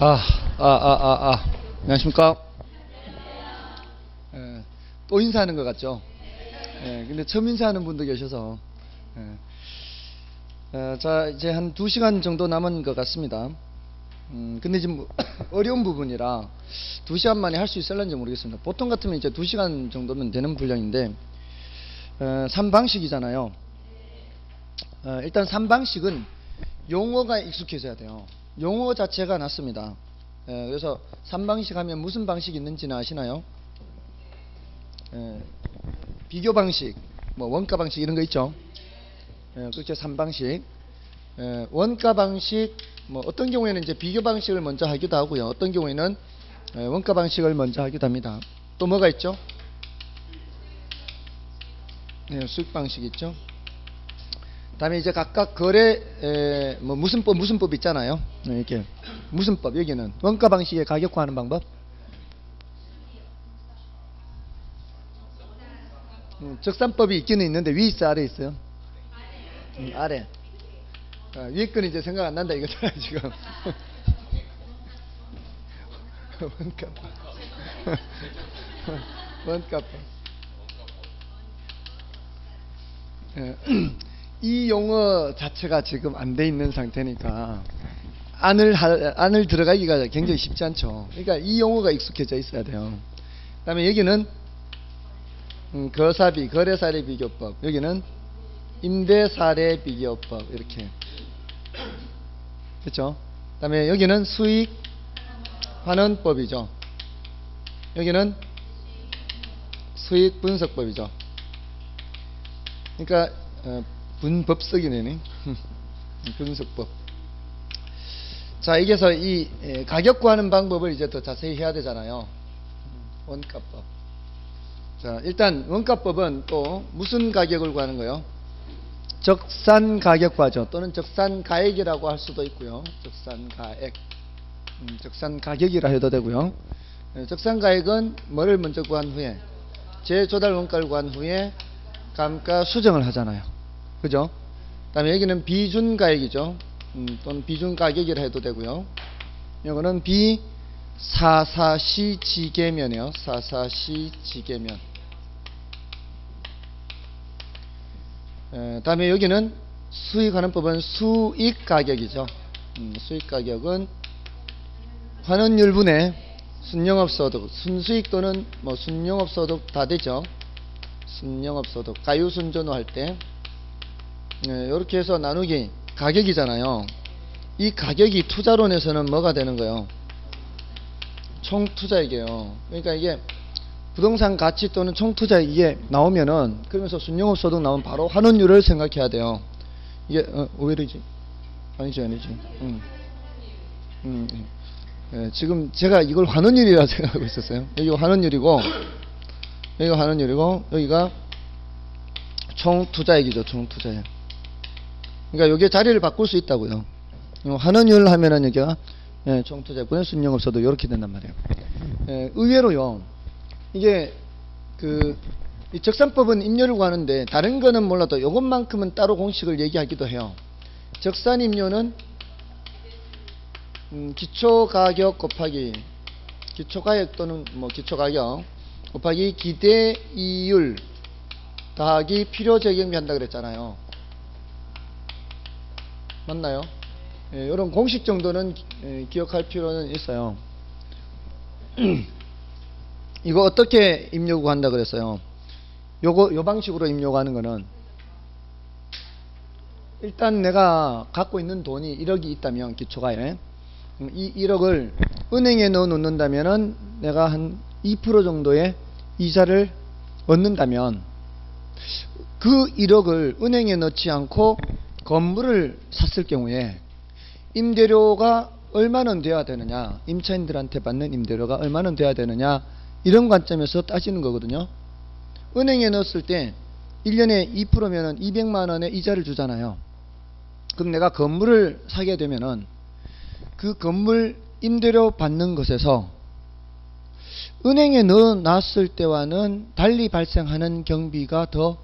아, 아, 아, 아, 아. 안녕하십니까? 예, 또 인사하는 것 같죠? 예, 근데 처음 인사하는 분도 계셔서. 예. 어, 자, 이제 한 두 시간 정도 남은 것 같습니다. 음, 근데 지금 어려운 부분이라 두 시간 만에 할 수 있을런지 모르겠습니다. 보통 같으면 이제 두 시간 정도면 되는 분량인데, 어, 3방식이잖아요. 어, 일단 3방식은 용어가 익숙해져야 돼요. 용어 자체가 낫습니다. 예, 그래서 3방식 하면 무슨 방식이 있는지는 아시나요? 예, 비교 방식, 뭐 원가 방식 이런 거 있죠. 예, 그렇죠. 3방식. 예, 원가 방식, 뭐 어떤 경우에는 이제 비교 방식을 먼저 하기도 하고요. 어떤 경우에는 예, 원가 방식을 먼저 하기도 합니다. 또 뭐가 있죠? 네, 수익 방식 있죠. 다음에 이제 각각 거래 에, 뭐 무슨 법 무슨 법 있잖아요. 네, 이렇게 무슨 법 여기는 원가 방식의 가격화하는 방법. 음, 적산법이 있기는 있는데 위 있어 아래 있어요. 음, 아래. 아, 위에 거는 이제 생각 안 난다 이거잖아 지금. 원가법. 원가법. 예, 이 용어 자체가 지금 안 돼 있는 상태니까 안을 하- 안을 들어가기가 굉장히 쉽지 않죠. 그러니까 이 용어가 익숙해져 있어야 돼요. 그다음에 여기는 음, 거사비 거래사례 비교법 여기는 임대사례 비교법 이렇게 그렇죠. 그다음에 여기는 수익 환원법이죠. 여기는 수익 분석법이죠. 그러니까 어, 분법석이네 분석법. 자 여기서 이 에, 가격화하는 방법을 이제 더 자세히 해야 되잖아요. 원가법. 자 일단 원가법은 또 무슨 가격을 구하는 거요? 적산 가격과죠. 또는 적산 가액이라고 할 수도 있고요. 적산 가액. 음, 적산 가격이라 해도 되고요. 에, 적산 가액은 뭐를 먼저 구한 후에 재조달 원가를 구한 후에 감가 수정을 하잖아요. 그죠? 다음에 여기는 비준 가액이죠. 음, 또는 비준 가격이라 해도 되고요. 이거는 비사사시 지계면이요. 사사시 지계면. 에, 다음에 여기는 수익하는 법은 수익 가격이죠. 음, 수익 가격은 환원율분의 순영업 소득, 순수익 또는 뭐 순영업 소득 다 되죠. 순영업 소득, 가유순전호 할 때, 이렇게 해서 나누기 가격이잖아요. 이 가격이 투자론에서는 뭐가 되는 거예요? 총 투자액이에요. 그러니까 이게 부동산 가치 또는 총 투자액 이게 나오면은 그러면서 순영업 소득 나오면 바로 환원율을 생각해야 돼요. 이게 어, 왜 이러지? 아니지 아니지. 음. 음, 음. 예, 지금 제가 이걸 환원율이라 생각하고 있었어요. 여기가 환원율이고 여기가 환원율이고 여기가 총 투자액이죠. 총 투자액. 그러니까 여기에 자리를 바꿀 수 있다고요. 이 환원율 하면은 여기가 예, 총 투자액분의 순영업소득 이렇게 된단 말이에요. 예, 의외로요. 이게 그 이 적산법은 임료를 구하는데 다른 거는 몰라도 이것만큼은 따로 공식을 얘기하기도 해요. 적산 임료는 음, 기초가격 곱하기 기초가격 또는 뭐 기초가격 곱하기 기대이율 더하기 필요적용비 한다 그랬잖아요. 맞나요? 예, 이런 공식 정도는 예, 기억할 필요는 있어요. 이거 어떻게 입력 구한다 그랬어요? 요거 요 방식으로 입력 하는 거는 일단 내가 갖고 있는 돈이 1억이 있다면 기초가에 음, 이 1억을 은행에 넣어 놓는다면은 내가 한 2% 정도의 이자를 얻는다면 그 1억을 은행에 넣지 않고 건물을 샀을 경우에 임대료가 얼마는 돼야 되느냐 임차인들한테 받는 임대료가 얼마는 돼야 되느냐 이런 관점에서 따지는 거거든요. 은행에 넣었을 때 1년에 2%면은 200만 원의 이자를 주잖아요. 그럼 내가 건물을 사게 되면은 그 건물 임대료 받는 것에서 은행에 넣어놨을 때와는 달리 발생하는 경비가 더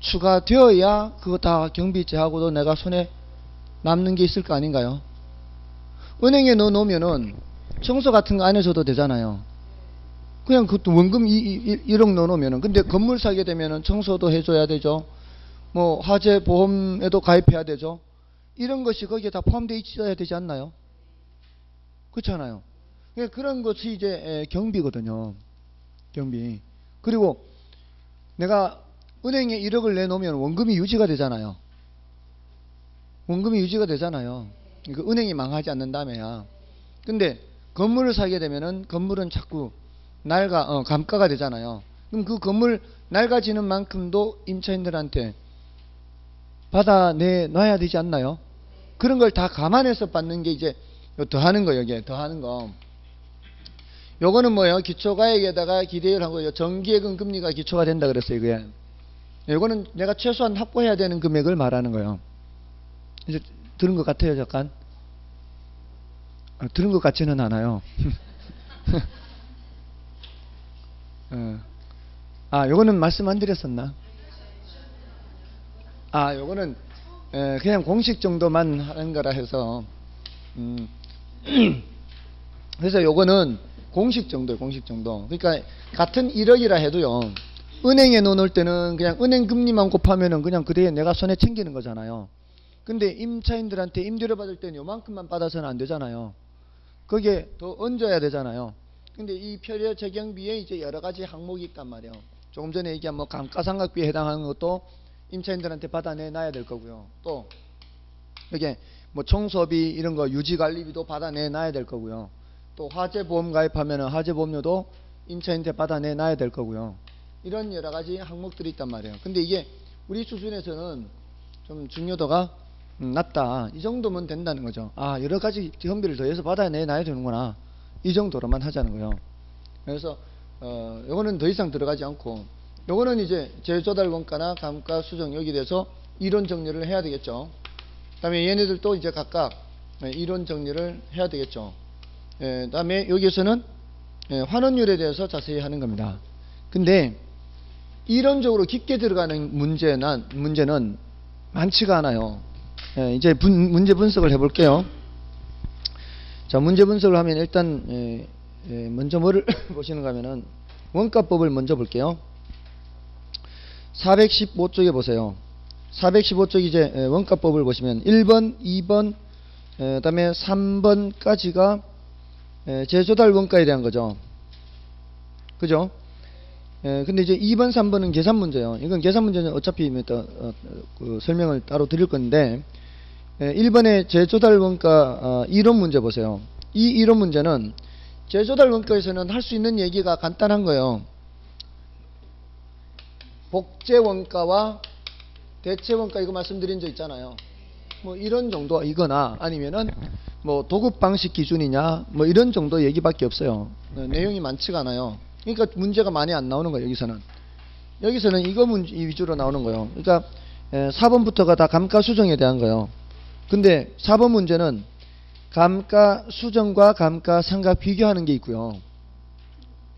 추가되어야 그거 다 경비 제하고도 내가 손에 남는 게 있을 거 아닌가요? 은행에 넣어 놓으면은 청소 같은 거 안 해줘도 되잖아요. 그냥 그것도 원금 1억 넣어 놓으면은 근데 건물 사게 되면은 청소도 해줘야 되죠. 뭐 화재 보험에도 가입해야 되죠. 이런 것이 거기에 다 포함되어 있어야 되지 않나요? 그렇잖아요. 그러니까 그런 것이 이제 에, 경비거든요. 경비. 그리고 내가 은행에 1억을 내놓으면 원금이 유지가 되잖아요. 원금이 유지가 되잖아요. 그 은행이 망하지 않는다며야. 근데 건물을 사게 되면은 건물은 자꾸 낡아 어, 감가가 되잖아요. 그럼 그 건물 낡아지는 만큼도 임차인들한테 받아 내 놔야 되지 않나요? 그런 걸 다 감안해서 받는 게 이제 더하는 거 여기에 더하는 거. 요거는 뭐예요? 기초가액에다가 기대율 하고 정기예금 금리가 기초가 된다 그랬어요. 이게. 요거는 내가 최소한 확보해야 되는 금액을 말하는 거예요. 이제 들은 것 같아요, 잠깐. 아, 들은 것 같지는 않아요. 어. 아, 요거는 말씀 안 드렸었나? 아, 요거는 에, 그냥 공식 정도만 하는 거라 해서 음. 그래서 요거는 공식 정도예요, 공식 정도. 그러니까 같은 1억이라 해도요. 은행에 넣어놓을 때는 그냥 은행 금리만 곱하면은 그냥 그대에 내가 손에 챙기는 거잖아요. 근데 임차인들한테 임대료 받을 때는 요만큼만 받아서는 안 되잖아요. 거기에 더 얹어야 되잖아요. 근데 이 표려 적용비에 이제 여러 가지 항목이 있단 말이에요. 조금 전에 얘기한 뭐 감가상각비에 해당하는 것도 임차인들한테 받아내 놔야 될 거고요. 또 이게 뭐 청소비 이런 거 유지관리비도 받아내 놔야 될 거고요. 또 화재보험 가입하면 화재보험료도 임차인한테 받아내 놔야 될 거고요. 이런 여러 가지 항목들이 있단 말이에요. 근데 이게 우리 수준에서는 좀 중요도가 음, 낮다. 이 정도면 된다는 거죠. 아, 여러 가지 현비를 더해서 받아내 놔야 되는구나. 이 정도로만 하자는 거예요. 그래서 어, 요거는 더 이상 들어가지 않고 요거는 이제 제조달 원가나 감가 수정 여기에 대해서 이론 정리를 해야 되겠죠. 그다음에 얘네들도 이제 각각 예, 이론 정리를 해야 되겠죠. 예, 그다음에 여기에서는 예, 환원율에 대해서 자세히 하는 겁니다. 근데 이론적으로 깊게 들어가는 문제는 문제는 많지가 않아요. 예, 이제 분, 문제 분석을 해볼게요. 자, 문제 분석을 하면 일단 예, 예, 먼저 뭐를 보시는가 하면은 원가법을 먼저 볼게요. 415쪽에 보세요. 415쪽 이제 예, 원가법을 보시면 1번, 2번, 그 다음에 3번까지가 예, 제조달 원가에 대한 거죠. 그죠? 예, 근데 이제 2번, 3번은 계산 문제예요. 이건 계산 문제는 어차피 어, 그 설명을 따로 드릴 건데 예, 1번의 제조달 원가 어, 이론 문제 보세요. 이 이론 문제는 제조달 원가에서는 할 수 있는 얘기가 간단한 거예요. 복제 원가와 대체 원가 이거 말씀드린 적 있잖아요. 뭐 이런 정도 이거나 아니면은 뭐 도급 방식 기준이냐 뭐 이런 정도 얘기밖에 없어요. 네, 내용이 많지가 않아요. 그러니까 문제가 많이 안 나오는 거예요. 여기서는 여기서는 이거 문제 위주로 나오는 거예요. 그러니까 에, 4번부터가 다 감가 수정에 대한 거예요. 근데 4번 문제는 감가 수정과 감가 상각 비교하는 게 있고요.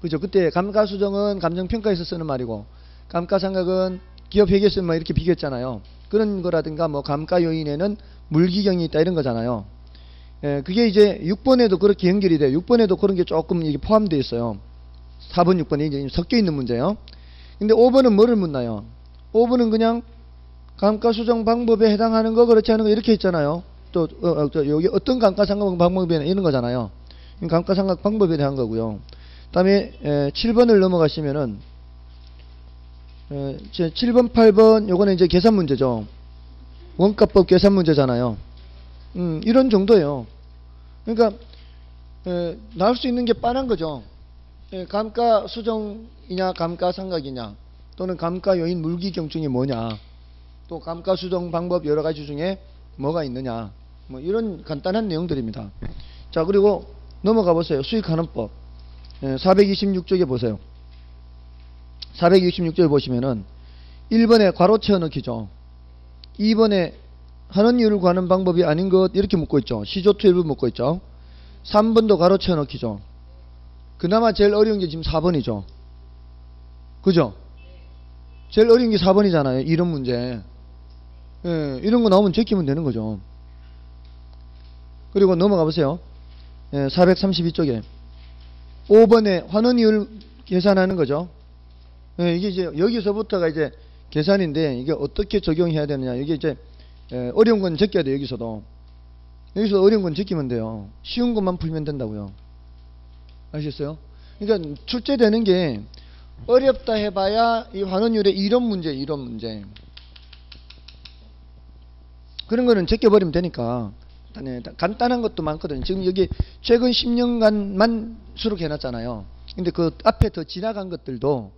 그죠? 그때 감가 수정은 감정평가에서 쓰는 말이고 감가 상각은 기업 회계에서 뭐 이렇게 비교했잖아요. 그런 거라든가 뭐 감가 요인에는 물기경이 있다 이런 거잖아요. 예, 그게 이제 6번에도 그렇게 연결이 돼요. 6번에도 그런 게 조금 이게 포함되어 있어요. 4번, 6번에 이제 섞여 있는 문제예요. 근데 5번은 뭐를 묻나요? 5번은 그냥 감가 수정 방법에 해당하는 거 그렇지 않은 거 이렇게 있잖아요. 또 어, 어, 여기 어떤 감가상각 방법이 이런 거잖아요. 감가상각 방법에 대한 거고요. 그다음에 에, 7번을 넘어가시면은 에, 7번, 8번 요거는 이제 계산 문제죠. 원가법 계산 문제잖아요. 음, 이런 정도예요. 그러니까 에, 나올 수 있는 게 빤한 거죠. 에, 감가 수정이냐 감가 상각이냐 또는 감가 요인 물기 경증이 뭐냐 또 감가 수정 방법 여러 가지 중에 뭐가 있느냐 뭐 이런 간단한 내용들입니다. 자 그리고 넘어가 보세요. 수익환원법 426쪽에 보세요. 426쪽에 보시면은 1번에 괄호 채워 넣기죠. 2번에 환원율을 구하는 방법이 아닌 것 이렇게 묻고 있죠. 시조투 일부 묻고 있죠. 3번도 괄호 채워 넣기죠. 그나마 제일 어려운 게 지금 4번이죠. 그죠? 제일 어려운 게 4번이잖아요. 이런 문제. 예, 이런 거 나오면 제끼면 되는 거죠. 그리고 넘어가 보세요. 예, 432쪽에 5번에 환원이율 계산하는 거죠. 예, 이게 이제 여기서부터가 이제 계산인데 이게 어떻게 적용해야 되느냐. 이게 이제 예, 어려운 건 제껴야 돼요. 여기서도. 여기서 어려운 건 제끼면 돼요. 쉬운 것만 풀면 된다고요. 아시겠어요? 그러니까 출제되는 게 어렵다 해봐야 이 환원율의 이런 문제, 이런 문제. 그런 거는 제껴버리면 되니까. 간단한 것도 많거든요. 지금 여기 최근 10년간만 수록해놨잖아요. 근데 그 앞에 더 지나간 것들도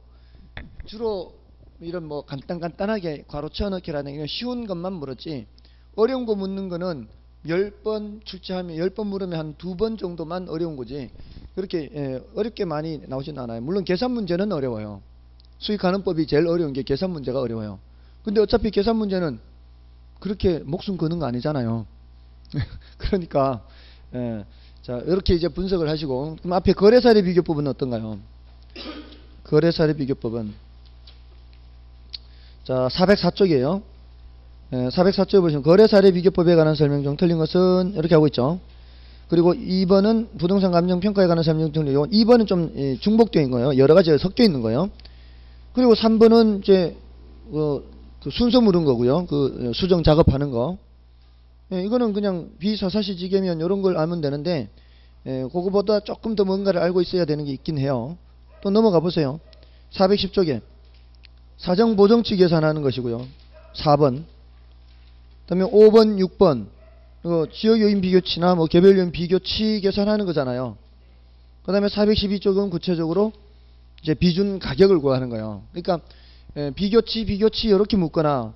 주로 이런 뭐 간단 간단하게 괄호 채워넣기라는 이런 쉬운 것만 물었지 어려운 거 묻는 거는 10번 출제하면 10번 물으면 한 두 번 정도만 어려운 거지 그렇게 예, 어렵게 많이 나오진 않아요. 물론 계산 문제는 어려워요. 수익하는 법이 제일 어려운 게 계산 문제가 어려워요. 근데 어차피 계산 문제는 그렇게 목숨 거는 거 아니잖아요. 그러니까 예, 자 이렇게 이제 분석을 하시고 그럼 앞에 거래사례 비교법은 어떤가요? 거래사례 비교법은 자 404쪽이에요. 예, 404쪽에 보시면 거래사례 비교법에 관한 설명 중 틀린 것은 이렇게 하고 있죠. 그리고 2번은 부동산 감정 평가에 관한 설명 중 틀린 2번은 좀 예, 중복되어 있는 거예요. 여러 가지가 섞여 있는 거예요. 그리고 3번은 이제 어, 그 순서 물은 거고요. 그 수정 작업하는 거. 예, 이거는 그냥 비사사시지계면 이런 걸 알면 되는데 예, 그거보다 조금 더 뭔가를 알고 있어야 되는 게 있긴 해요. 또 넘어가 보세요. 410쪽에 사정보정치 계산하는 것이고요. 4번. 그다음에 5번, 6번. 이거 지역 요인 비교치나 뭐 개별 요인 비교치 계산하는 거잖아요. 그 다음에 412쪽은 구체적으로 이제 비준 가격을 구하는 거예요. 그러니까 예, 비교치, 비교치 이렇게 묻거나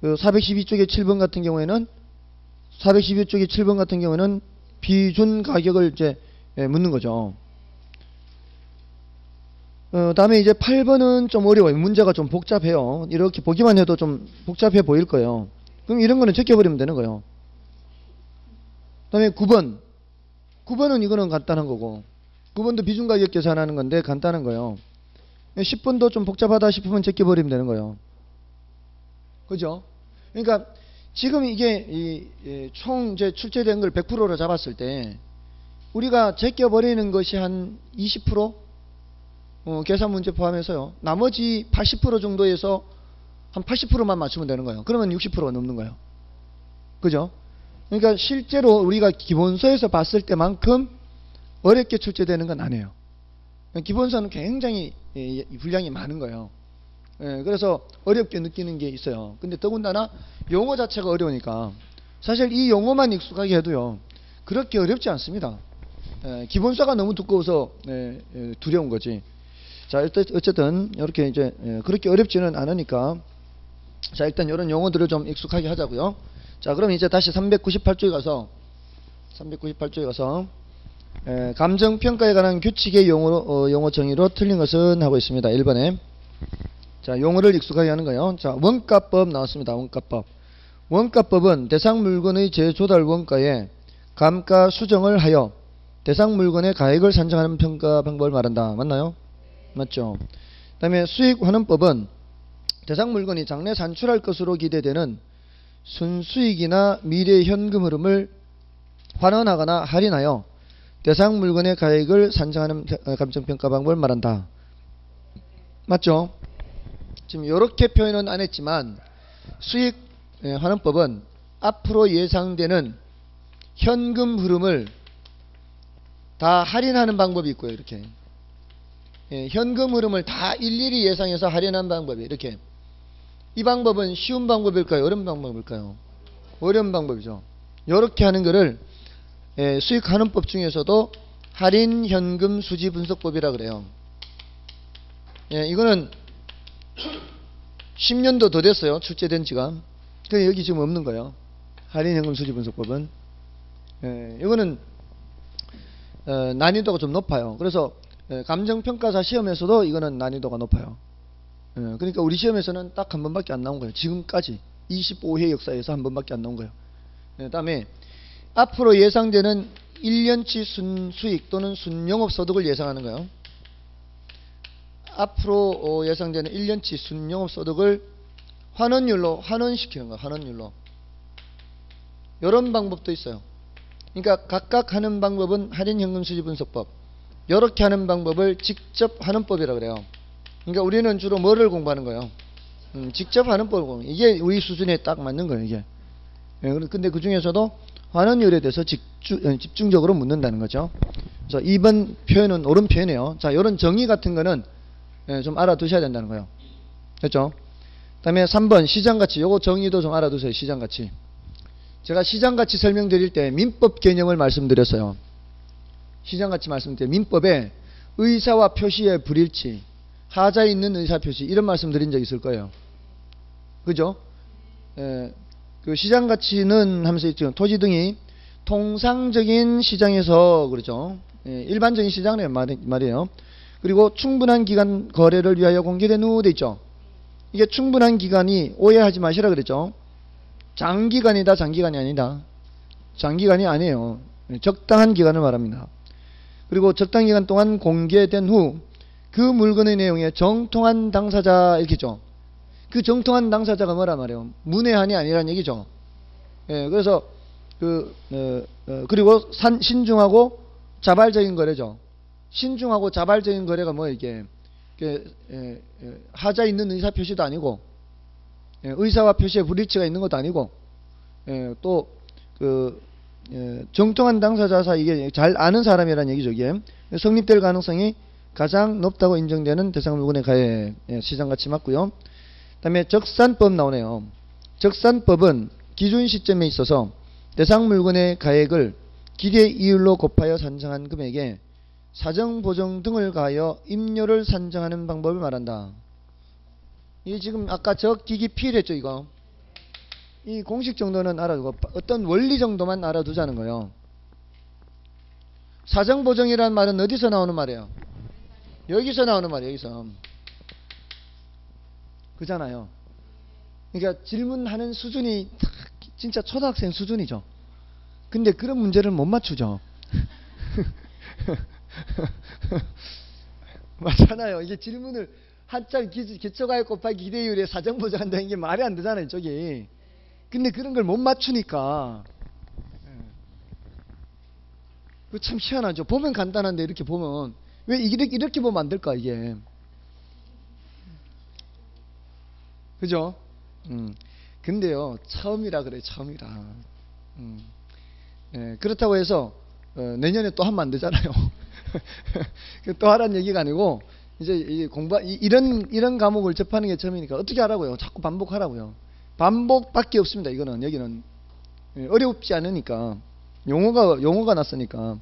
그 412쪽의 7번 같은 경우에는 412쪽의 7번 같은 경우에는 비준 가격을 이제 예, 묻는 거죠. 어, 다음에 이제 8번은 좀 어려워요. 문제가 좀 복잡해요. 이렇게 보기만 해도 좀 복잡해 보일 거예요. 그럼 이런 거는 적혀버리면 되는 거예요. 다음에 9번. 9번은 이거는 간단한 거고. 9번도 비중 가격 계산하는 건데 간단한 거예요. 10번도 좀 복잡하다 싶으면 제껴버리면 되는 거예요. 그죠? 그러니까 지금 이게 이, 이, 총 이제 출제된 걸 100%로 잡았을 때 우리가 제껴버리는 것이 한 20% 어, 계산 문제 포함해서요. 나머지 80% 정도에서 한 80%만 맞추면 되는 거예요. 그러면 60%가 넘는 거예요. 그죠? 그러니까 실제로 우리가 기본서에서 봤을 때만큼 어렵게 출제되는 건 아니에요. 기본서는 굉장히 예, 분량이 많은 거예요. 예, 그래서 어렵게 느끼는 게 있어요. 근데 더군다나 용어 자체가 어려우니까 사실 이 용어만 익숙하게 해도요. 그렇게 어렵지 않습니다. 예, 기본서가 너무 두꺼워서 예, 예, 두려운 거지. 자, 어쨌든 이렇게 이제 예, 그렇게 어렵지는 않으니까 자, 일단 이런 용어들을 좀 익숙하게 하자고요. 자, 그럼 이제 다시 398쪽에 가서 398쪽에 가서 에, 감정 평가에 관한 규칙의 용어로, 어, 용어 정의로 틀린 것은 하고 있습니다. 1번에 자, 용어를 익숙하게 하는 거예요. 자, 원가법 나왔습니다. 원가법. 원가법은 대상 물건의 재조달 원가에 감가 수정을 하여 대상 물건의 가액을 산정하는 평가 방법을 말한다. 맞나요? 맞죠? 그 다음에 수익 환원법은 대상 물건이 장래 산출할 것으로 기대되는 순수익이나 미래 현금 흐름을 환원하거나 할인하여 대상 물건의 가액을 산정하는 감정평가 방법을 말한다. 맞죠? 지금 이렇게 표현은 안 했지만 수익 환원법은 앞으로 예상되는 현금 흐름을 다 할인하는 방법이 있고요. 이렇게 예, 현금 흐름을 다 일일이 예상해서 할인하는 방법이 이렇게 이 방법은 쉬운 방법일까요? 어려운 방법일까요? 어려운 방법이죠. 이렇게 하는 것을 예, 수익하는 법 중에서도 할인 현금 수지 분석법이라 그래요. 예, 이거는 10년도 더 됐어요. 출제된 지가. 그 여기 지금 없는 거예요. 할인 현금 수지 분석법은. 예, 이거는 어, 난이도가 좀 높아요. 그래서 예, 감정평가사 시험에서도 이거는 난이도가 높아요. 예, 그러니까 우리 시험에서는 딱 한 번밖에 안 나온 거예요. 지금까지 25회 역사에서 한 번밖에 안 나온 거예요. 그 다음에 앞으로 예상되는 1년치 순수익 또는 순영업 소득을 예상하는 거예요. 앞으로 어, 예상되는 1년치 순영업 소득을 환원율로 환원시키는 거예요. 환원율로. 이런 방법도 있어요. 그러니까 각각 하는 방법은 할인 현금 수지 분석법. 이렇게 하는 방법을 직접 하는 법이라 그래요. 그러니까 우리는 주로 뭐를 공부하는 거예요? 음, 직접 하는 법을 공부. 이게 우리 수준에 딱 맞는 거예요, 이게. 예, 근데 그 중에서도 환원율에 대해서 집중, 어, 집중적으로 묻는다는 거죠. 그래서 2번 표현은 옳은 표현이에요. 자, 이런 정의 같은 거는 예, 좀 알아두셔야 된다는 거예요. 됐죠? 다음에 3번 시장가치. 요거 정의도 좀 알아두세요. 시장가치. 제가 시장가치 설명드릴 때 민법 개념을 말씀드렸어요. 시장가치 말씀드릴 때 민법에 의사와 표시의 불일치, 하자 있는 의사 표시 이런 말씀 드린 적 있을 거예요. 그죠? 예, 그 시장 가치는 하면서 있죠. 토지 등이 통상적인 시장에서 그렇죠. 예, 일반적인 시장이에요 말- 말이에요. 그리고 충분한 기간 거래를 위하여 공개된 후 돼 있죠. 이게 충분한 기간이 오해하지 마시라 그랬죠. 장기간이다 장기간이 아니다. 장기간이 아니에요. 예, 적당한 기간을 말합니다. 그리고 적당한 기간 동안 공개된 후 그 물건의 내용에 정통한 당사자 이렇게죠. 그 정통한 당사자가 뭐라 말이에요? 문외한이 아니란 얘기죠. 예, 그래서 그 어, 어, 그리고 산, 신중하고 자발적인 거래죠. 신중하고 자발적인 거래가 뭐 이게 그, 예, 예, 하자 있는 의사 표시도 아니고 예, 의사와 표시에 불일치가 있는 것도 아니고 예, 또그 예, 정통한 당사자 사 이게 잘 아는 사람이라는 얘기죠. 이게 성립될 가능성이 가장 높다고 인정되는 대상 물건의 가액 예, 시장 가치 맞고요. 그 다음에 적산법 나오네요. 적산법은 기준 시점에 있어서 대상 물건의 가액을 기대 이율로 곱하여 산정한 금액에 사정 보정 등을 가하여 임료를 산정하는 방법을 말한다. 이게 지금 아까 적기기 필했죠 이거. 이 공식 정도는 알아두고 어떤 원리 정도만 알아두자는 거예요. 사정 보정이라는 말은 어디서 나오는 말이에요? 여기서 나오는 말이에요. 여기서. 그잖아요. 그러니까 질문하는 수준이 탁 진짜 초등학생 수준이죠. 근데 그런 문제를 못 맞추죠. 맞잖아요. 이게 질문을 한참 기- 기초가액 곱하기 기대율에 사정 보정한다는 게 말이 안 되잖아요. 저기. 근데 그런 걸 못 맞추니까. 그참 희한하죠. 보면 간단한데 이렇게 보면 왜 이렇게 이렇게 보면 안 될까 이게. 그죠? 음. 근데요, 처음이라 그래, 처음이라. 음. 예, 그렇다고 해서, 어, 내년에 또 하면 안 되잖아요. 그또 하라는 얘기가 아니고, 이제 이 공부, 이- 이런, 이런 과목을 접하는 게 처음이니까 어떻게 하라고요? 자꾸 반복하라고요. 반복밖에 없습니다, 이거는, 여기는. 예, 어렵지 않으니까. 용어가, 용어가 났으니까.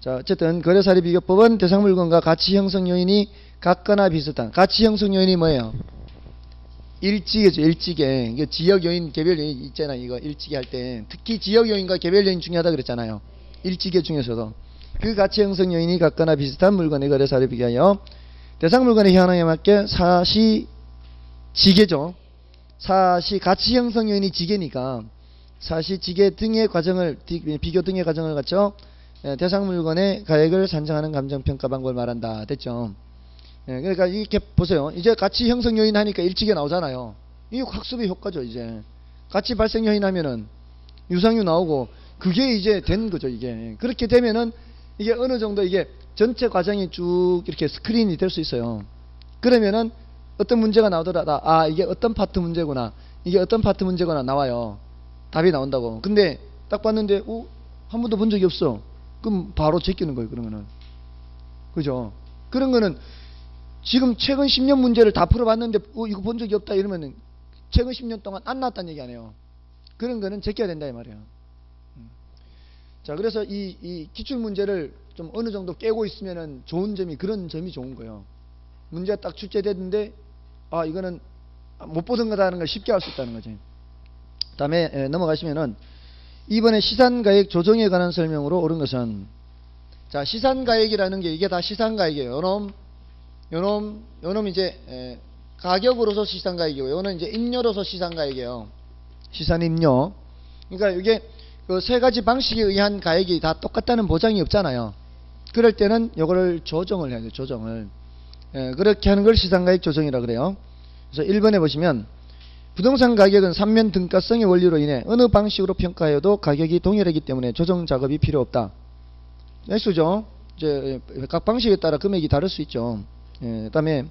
자, 어쨌든, 거래사례 비교법은 대상 물건과 가치 형성 요인이 같거나 비슷한. 가치 형성 요인이 뭐예요? 일지계죠, 일지계. 이게 지역 요인, 개별 요인 있잖아, 이거 일지계 할 때. 특히 지역 요인과 개별 요인 중요하다 그랬잖아요. 일지계 중에서도. 그 가치 형성 요인이 같거나 비슷한 물건의 거래 사례 비교하여 대상 물건의 현황에 맞게 사시 지계죠. 사시 가치 형성 요인이 지계니까 사시 지계 등의 과정을 비- 비교 등의 과정을 예, 대상 물건의 가액을 산정하는 감정 평가 방법을 말한다. 됐죠? 예, 그러니까 이렇게 보세요. 이제 가치 형성 요인 하니까 일찍이 나오잖아요. 이게 학습의 효과죠, 이제. 가치 발생 요인 하면은 유상유 나오고 그게 이제 된 거죠, 이게. 그렇게 되면은 이게 어느 정도 이게 전체 과정이 쭉 이렇게 스크린이 될 수 있어요. 그러면은 어떤 문제가 나오더라도 아, 이게 어떤 파트 문제구나. 이게 어떤 파트 문제구나 나와요. 답이 나온다고. 근데 딱 봤는데 어, 한 번도 본 적이 없어. 그럼 바로 제끼는 거예요, 그러면은. 그죠? 그런 거는 지금 최근 10년 문제를 다 풀어봤는데 어, 이거 본 적이 없다 이러면은 최근 10년 동안 안 나왔다는 얘기 아니에요. 그런 거는 제껴야 된다 이 말이에요. 음. 자 그래서 이, 이 기출 문제를 좀 어느 정도 깨고 있으면은 좋은 점이 그런 점이 좋은 거예요. 문제가 딱 출제됐는데 아 이거는 못 보던 거다라는 걸 쉽게 알 수 있다는 거지. 다음에 에, 넘어가시면은 이번에 시산가액 조정에 관한 설명으로 옳은 것은 자 시산가액이라는 게 이게 다 시산가액이에요. 요놈 요놈 요놈 이제 에, 가격으로서 시산가액이고 요는 이제 임료로서 시산가액이에요. 시산임료. 그러니까 이게 그 세 가지 방식에 의한 가액이 다 똑같다는 보장이 없잖아요. 그럴 때는 요거를 조정을 해야 돼요. 조정을. 예, 그렇게 하는 걸 시산가액 조정이라 그래요. 그래서 1번에 보시면 부동산 가격은 삼면 등가성의 원리로 인해 어느 방식으로 평가해도 가격이 동일하기 때문에 조정 작업이 필요 없다. 액수죠. 이제 각 방식에 따라 금액이 다를 수 있죠. 예, 그 다음에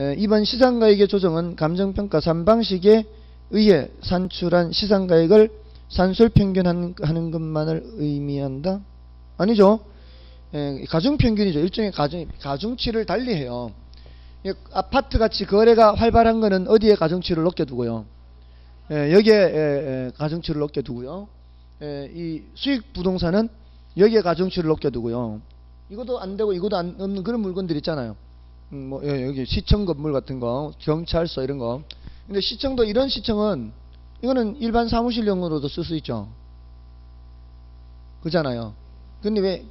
에, 이번 시상가액의 조정은 감정평가 3방식에 의해 산출한 시상가액을 산술 평균하는 하는 것만을 의미한다? 아니죠. 예, 가중평균이죠. 일종의 가중, 가중치를 달리해요. 예, 아파트 같이 거래가 활발한 거는 어디에 가중치를 높여두고요. 예, 여기에 예, 예, 가중치를 높여두고요. 예, 이 수익 부동산은 여기에 가중치를 높여두고요. 이것도 안 되고 이것도 안 없는 그런 물건들 있잖아요. 음, 뭐 예, 여기 시청 건물 같은 거, 경찰서 이런 거. 근데 시청도 이런 시청은 이거는 일반 사무실용으로도 쓸 수 있죠. 그잖아요. 근데 왜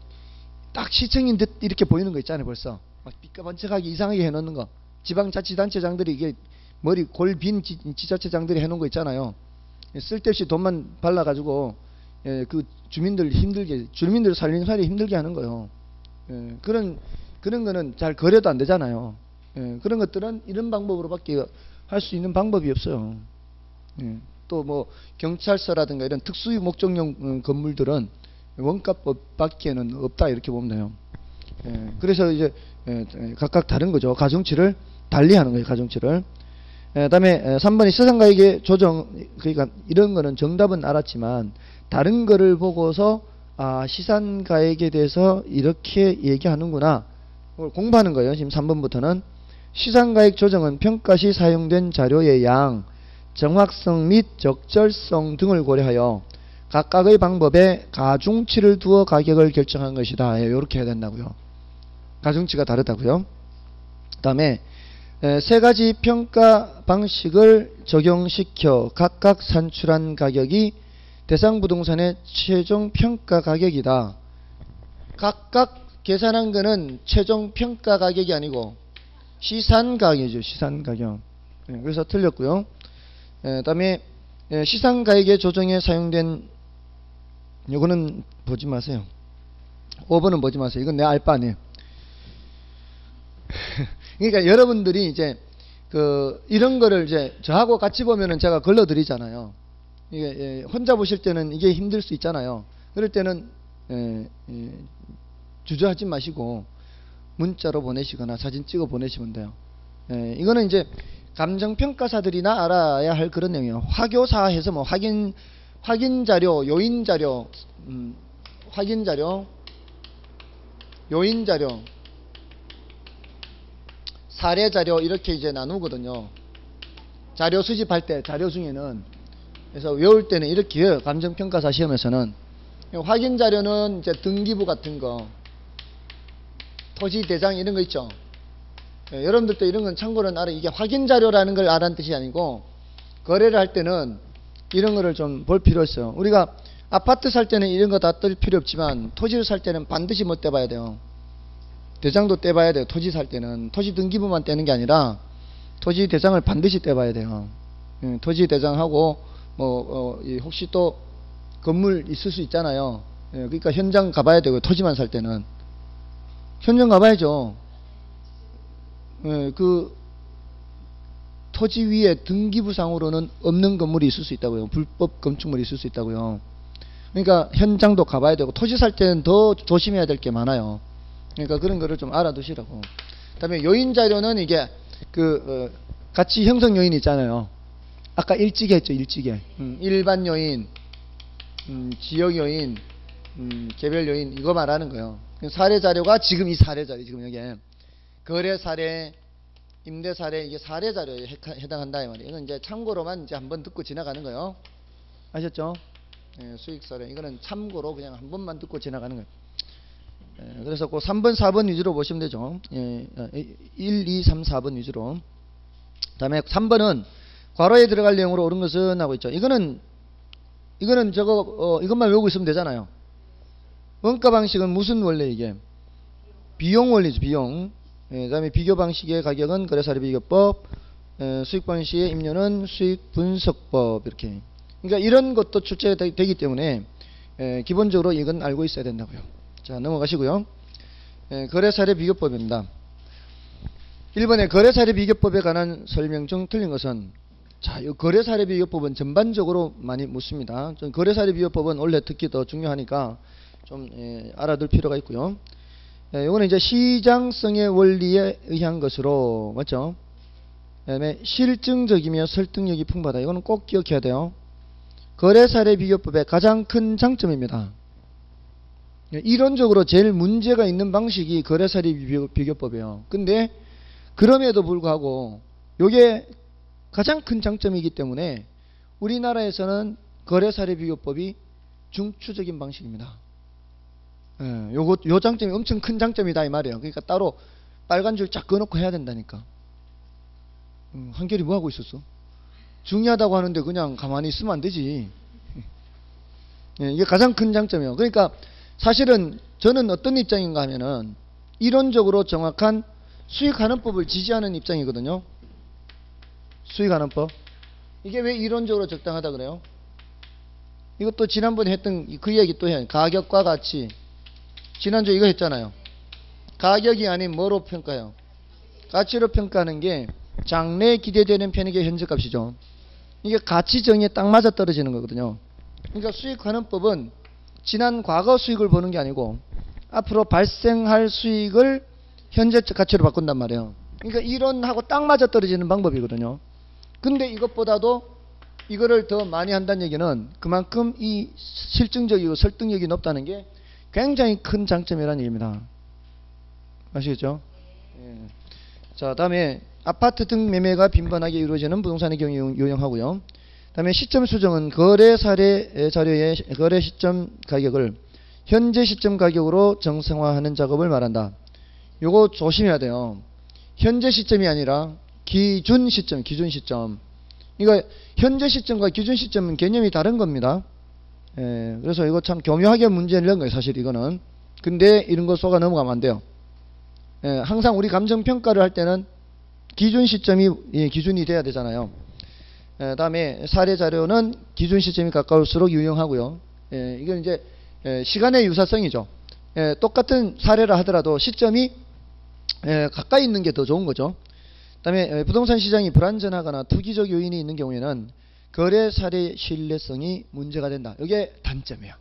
딱 시청인 듯 이렇게 보이는 거 있잖아요, 벌써. 막 삐까번쩍하게 이상하게 해놓는 거. 지방자치단체장들이 이게 머리 골빈 지- 지자체장들이 해놓은 거 있잖아요. 쓸데없이 돈만 발라가지고 예, 그 주민들 힘들게 주민들 살림 살이 힘들게 하는 거요. 예, 그런 그런 거는 잘 거래도 안 되잖아요. 예, 그런 것들은 이런 방법으로밖에 할 수 있는 방법이 없어요. 예, 또뭐 경찰서라든가 이런 특수 목적용 음, 건물들은 원가법 밖에는 없다 이렇게 보면 돼요. 예, 그래서 이제 예, 예, 각각 다른 거죠. 가중치를 달리하는 거예요. 가중치를. 예, 다음에 3번이 시상가액의 조정 그러니까 이런 거는 정답은 알았지만 다른 거를 보고서 아 시상가액에 대해서 이렇게 얘기하는구나 그걸 공부하는 거예요. 지금 3번부터는 시상가액 조정은 평가 시 사용된 자료의 양, 정확성 및 적절성 등을 고려하여 각각의 방법에 가중치를 두어 가격을 결정한 것이다. 이렇게 해야 된다고요. 가중치가 다르다고요. 그 다음에 에, 세 가지 평가 방식을 적용시켜 각각 산출한 가격이 대상 부동산의 최종 평가 가격이다. 각각 계산한 거는 최종 평가 가격이 아니고 시산 가격이죠. 시산 가격. 예, 그래서 틀렸고요. 예, 그다음에 예, 시상 가격의 조정에 사용된 요거는 보지 마세요. 5번은 보지 마세요. 이건 내 알 바 아니에요. 그러니까 여러분들이 이제 그 이런 거를 이제 저하고 같이 보면은 제가 걸러 드리잖아요. 이게 예, 혼자 보실 때는 이게 힘들 수 있잖아요. 그럴 때는 예, 예, 주저하지 마시고 문자로 보내시거나 사진 찍어 보내시면 돼요. 예, 이거는 이제 감정평가사들이나 알아야 할 그런 내용이에요. 화교사 해서 뭐 확인 확인 자료, 요인 자료, 음, 확인 자료, 요인 자료, 사례 자료 이렇게 이제 나누거든요. 자료 수집할 때 자료 중에는 그래서 외울 때는 이렇게 외워요. 감정평가사 시험에서는 확인 자료는 이제 등기부 같은 거, 토지 대장 이런 거 있죠. 예, 여러분들도 이런 건 참고는 알아. 이게 확인 자료라는 걸 알아는 뜻이 아니고 거래를 할 때는 이런 거를 좀 볼 필요 있어요. 우리가 아파트 살 때는 이런 거 다 뜰 필요 없지만 토지를 살 때는 반드시 뭐 떼봐야 돼요. 대장도 떼봐야 돼요. 토지 살 때는 토지 등기부만 떼는 게 아니라 토지 대장을 반드시 떼봐야 돼요. 예, 토지 대장하고 뭐 어, 이 혹시 또 건물 있을 수 있잖아요. 예, 그러니까 현장 가봐야 되고 토지만 살 때는 현장 가봐야죠. 예, 그 토지 위에 등기부상으로는 없는 건물이 있을 수 있다고요. 불법 건축물이 있을 수 있다고요. 그러니까 현장도 가봐야 되고 토지 살 때는 더 조심해야 될 게 많아요. 그러니까 그런 거를 좀 알아두시라고. 그다음에 요인 자료는 이게 그 어, 가치 형성 요인 있잖아요. 아까 일찍이 했죠, 일찍이. 음, 일반 요인, 음, 지역 요인, 음, 개별 요인 이거 말하는 거예요. 사례 자료가 지금 이 사례 자료 지금 여기 거래 사례, 임대 사례 이게 사례 자료에 해- 해당한다 이 말이에요. 이건 이제 참고로만 이제 한번 듣고 지나가는 거예요. 아셨죠? 예, 수익 사례 이거는 참고로 그냥 한 번만 듣고 지나가는 거예요. 예, 그래서 그 3번, 4번 위주로 보시면 되죠. 예, 어, 1, 2, 3, 4번 위주로. 다음에 3번은 괄호에 들어갈 내용으로 옳은 것은 하고 있죠. 이거는 이거는 저거 어, 이것만 외우고 있으면 되잖아요. 원가 방식은 무슨 원리 이게? 비용 원리죠. 비용. 예, 그 다음에 비교 방식의 가격은 거래사례 비교법, 예, 수익 방식의 임료는 수익 분석법 이렇게. 그러니까 이런 것도 출제되기 때문에 예, 기본적으로 이건 알고 있어야 된다고요. 자 넘어가시고요. 예, 거래사례 비교법입니다. 1번의 거래사례 비교법에 관한 설명 중 틀린 것은 자, 이 거래사례 비교법은 전반적으로 많이 묻습니다. 좀 거래사례 비교법은 원래 특히 더 중요하니까 좀 예, 알아둘 필요가 있고요. 예, 이거는 이제 시장성의 원리에 의한 것으로 맞죠? 그다음에 실증적이며 설득력이 풍부하다. 이거는 꼭 기억해야 돼요. 거래사례 비교법의 가장 큰 장점입니다. 예, 이론적으로 제일 문제가 있는 방식이 거래사례비교법이에요. 근데 그럼에도 불구하고 이게 가장 큰 장점이기 때문에 우리나라에서는 거래사례 비교법이 중추적인 방식입니다. 예, 요거 요 장점이 엄청 큰 장점이다 이 말이에요. 그러니까 따로 빨간 줄쫙 그어놓고 해야 된다니까. 음, 한결이 뭐 하고 있었어? 중요하다고 하는데 그냥 가만히 있으면 안 되지. 예, 이게 가장 큰 장점이에요. 그러니까 사실은 저는 어떤 입장인가 하면은 이론적으로 정확한 수익하는 법을 지지하는 입장이거든요. 수익하는 법. 이게 왜 이론적으로 적당하다 그래요? 이것도 지난번에 했던 그 얘기 또 해요. 가격과 가치. 지난주 에 이거 했잖아요. 가격이 아닌 뭐로 평가해요? 가치로 평가하는 게 장래에 기대되는 편익의 현저값이죠. 이게 가치 정의에 딱 맞아 떨어지는 거거든요. 그러니까 수익하는 법은 지난 과거 수익을 보는 게 아니고 앞으로 발생할 수익을 현재 가치로 바꾼단 말이에요. 그러니까 이론하고 딱 맞아 떨어지는 방법이거든요. 근데 이것보다도 이거를 더 많이 한다는 얘기는 그만큼 이 실증적이고 설득력이 높다는 게 굉장히 큰 장점이라는 얘기입니다. 아시겠죠? 예. 자, 다음에 아파트 등 매매가 빈번하게 이루어지는 부동산의 경우 요용하고요. 다음에 시점 수정은 거래 사례 자료의 거래 시점 가격을 현재 시점 가격으로 정상화하는 작업을 말한다. 요거 조심해야 돼요. 현재 시점이 아니라 기준 시점, 기준 시점. 이거 현재 시점과 기준 시점은 개념이 다른 겁니다. 예, 그래서 이거 참 교묘하게 문제를 낸 거예요, 사실 이거는. 근데 이런 거 속아 넘어가면 안 돼요. 예, 항상 우리 감정 평가를 할 때는 기준 시점이 예, 기준이 돼야 되잖아요. 예, 다음에 사례 자료는 기준 시점이 가까울수록 유용하고요. 예, 이건 이제 예, 시간의 유사성이죠. 예, 똑같은 사례라 하더라도 시점이 예, 가까이 있는 게 더 좋은 거죠. 다음에 예, 부동산 시장이 불안전하거나 투기적 요인이 있는 경우에는 거래 사례 신뢰성이 문제가 된다. 이게 단점이에요.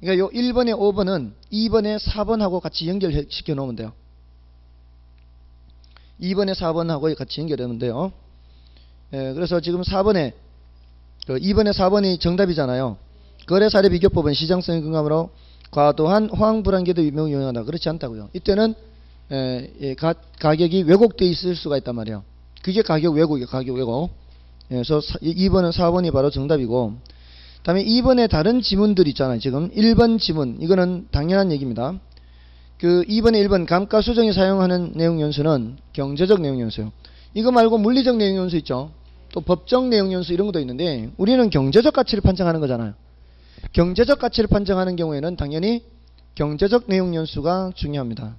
그러니까 요 1번에 5번은 2번에 4번하고 같이 연결시켜 놓으면 돼요. 2번에 4번하고 같이 연결하면 돼요. 예, 그래서 지금 4번에 그 2번에 4번이 정답이잖아요. 거래 사례 비교법은 시장성이 근감으로 과도한 호황 불안계도 유명 유용하다. 그렇지 않다고요. 이때는 예, 예, 가, 가격이 왜곡돼 있을 수가 있단 말이에요. 그게 가격 왜곡이에요. 가격 왜곡. 예, 그래서 2번은 4번이 바로 정답이고 다음에 2번에 다른 지문들 있잖아요. 지금 1번 지문 이거는 당연한 얘기입니다. 그 2번에 1번 감가 수정에 사용하는 내용 연수는 경제적 내용 연수요. 이거 말고 물리적 내용 연수 있죠. 또 법적 내용 연수 이런 것도 있는데 우리는 경제적 가치를 판정하는 거잖아요. 경제적 가치를 판정하는 경우에는 당연히 경제적 내용 연수가 중요합니다.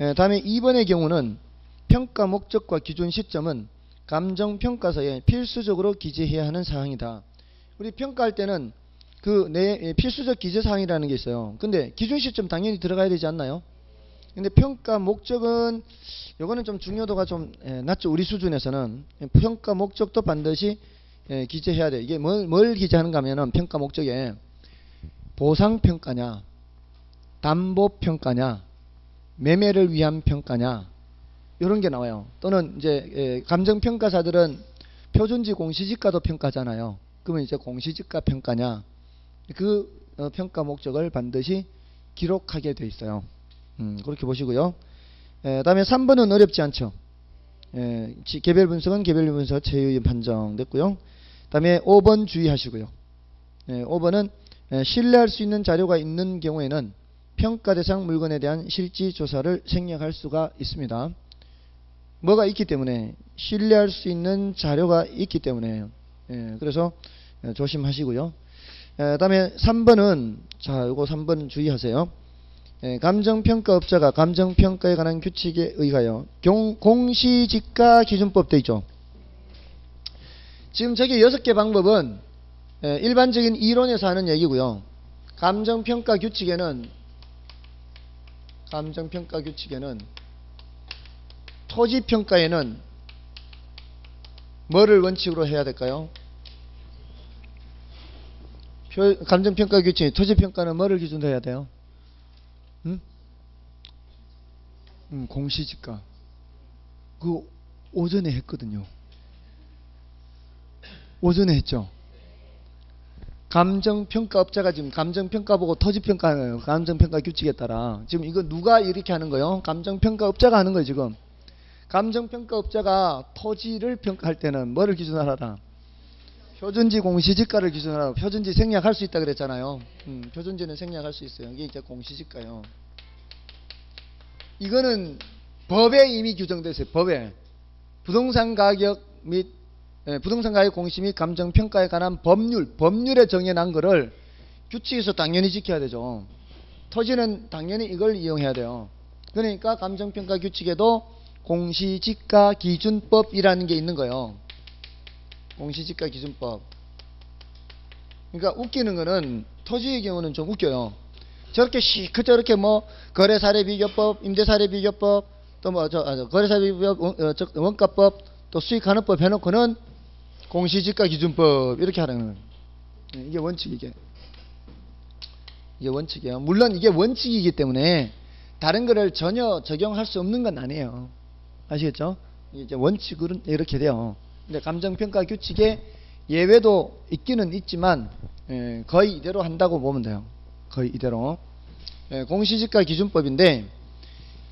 예, 다음에 2번의 경우는 평가 목적과 기준 시점은 감정 평가서에 필수적으로 기재해야 하는 사항이다. 우리 평가할 때는 그 내 필수적 기재 사항이라는 게 있어요. 근데 기준 시점 당연히 들어가야 되지 않나요? 근데 평가 목적은 요거는 좀 중요도가 좀 예, 낮죠. 우리 수준에서는 평가 목적도 반드시 예, 기재해야 돼. 이게 뭘, 뭘 기재하는가 하면은 평가 목적에 보상 평가냐, 담보 평가냐, 매매를 위한 평가냐, 이런 게 나와요. 또는 이제 예, 감정 평가사들은 표준지 공시지가도 평가잖아요. 그러면 이제 공시지가 평가냐 그 어, 평가 목적을 반드시 기록하게 돼 있어요. 음, 그렇게 보시고요. 에, 다음에 3번은 어렵지 않죠. 에, 개별 분석은 개별 분석 체의 판정됐고요. 다음에 5번 주의하시고요. 에, 5번은 에, 신뢰할 수 있는 자료가 있는 경우에는 평가 대상 물건에 대한 실지 조사를 생략할 수가 있습니다. 뭐가 있기 때문에 신뢰할 수 있는 자료가 있기 때문에 예, 그래서 조심하시고요. 예, 다음에 3번은 자 이거 3번 주의하세요. 예, 감정평가업자가 감정평가에 관한 규칙에 의하여 경, 공시지가 기준법 돼 있죠. 지금 저기 여섯 개 방법은 예, 일반적인 이론에서 하는 얘기고요. 감정평가 규칙에는 감정평가 규칙에는 토지평가에는 뭐를 원칙으로 해야 될까요? 표- 감정평가 규칙, 토지평가는 뭐를 기준으로 해야 돼요? 음? 음, 공시지가. 그 오전에 했거든요. 오전에 했죠. 감정평가업자가 지금 감정평가 보고 토지평가하는 감정평가 규칙에 따라 지금 이거 누가 이렇게 하는 거예요? 감정평가업자가 하는 거예요 지금. 감정평가업자가 토지를 평가할 때는 뭐를 기준으로 하라? 표준지 공시지가를 기준으로 하라. 표준지 생략할 수 있다 그랬잖아요. 음, 표준지는 생략할 수 있어요. 이게 이제 공시지가요. 이거는 법에 이미 규정됐어요. 법에 부동산 가격 및 예, 부동산 가격 공시 및 감정 평가에 관한 법률 법률에 정해놓은 거를 규칙에서 당연히 지켜야 되죠. 토지는 당연히 이걸 이용해야 돼요. 그러니까 감정 평가 규칙에도 공시지가 기준법이라는 게 있는 거예요. 공시지가 기준법. 그러니까 웃기는 거는 토지의 경우는 좀 웃겨요. 저렇게 시크 저렇게 뭐 거래 사례 비교법, 임대 사례 비교법, 또 뭐 저 거래 사례 비교법, 원- 어, 저 원가법, 또 수익 환원법 해놓고는 공시지가 기준법 이렇게 하라는 거예요. 네, 이게 원칙 이게. 이게 원칙이에요. 물론 이게 원칙이기 때문에 다른 거를 전혀 적용할 수 없는 건 아니에요. 아시겠죠? 이제 원칙은 이렇게 돼요. 감정평가 규칙에 예외도 있기는 있지만 예, 거의 이대로 한다고 보면 돼요. 거의 이대로. 예, 공시지가 기준법인데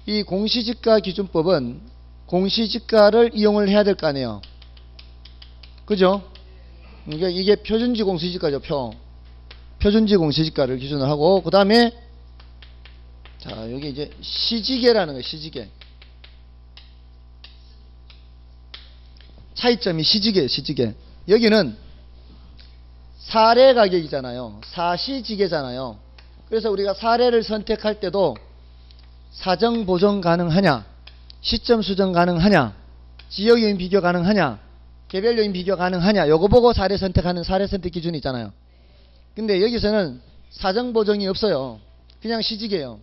이 공시지가 기준법은 공시지가를 이용을 해야 될 거 아니에요. 그죠? 이게, 이게 표준지 공시지가죠, 표. 표준지 공시지가를 기준으로 하고, 그 다음에, 자, 여기 이제 시지계라는 거예요, 시지계. 차이점이 시지계예요, 시지계. 여기는 사례 가격이잖아요. 사시지계잖아요. 그래서 우리가 사례를 선택할 때도 사정 보정 가능하냐, 시점 수정 가능하냐, 지역 요인 비교 가능하냐, 개별 요인 비교 가능하냐, 요거 보고 사례 선택하는 사례 선택 기준이 있잖아요. 근데 여기서는 사정 보정이 없어요. 그냥 시직이에요.